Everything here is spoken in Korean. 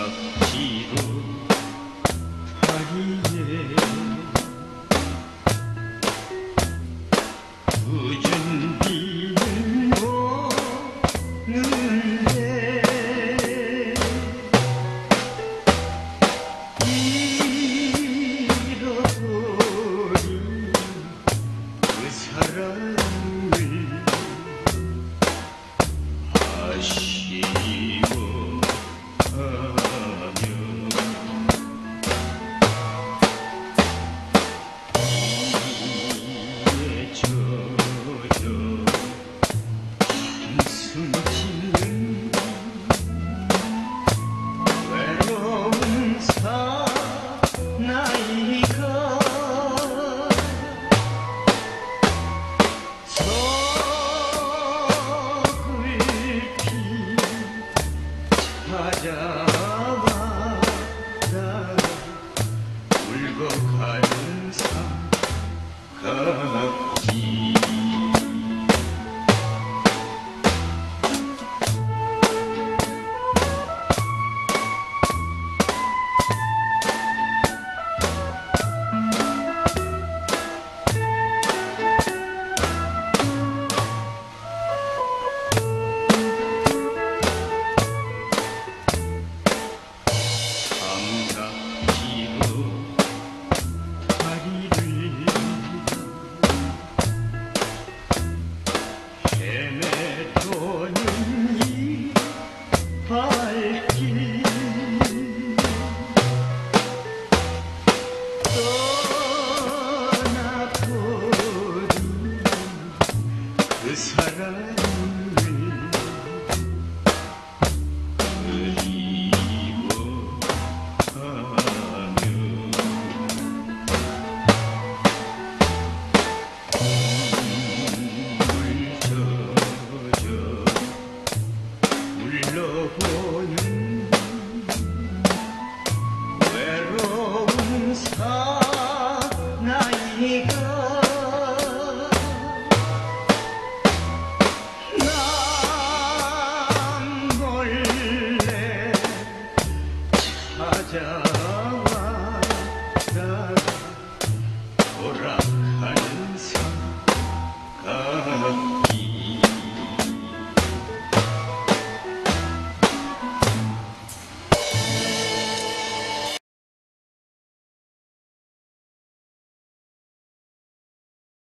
잡히고 하기에 무슨 비밀로 눈 울고 가는 사 보는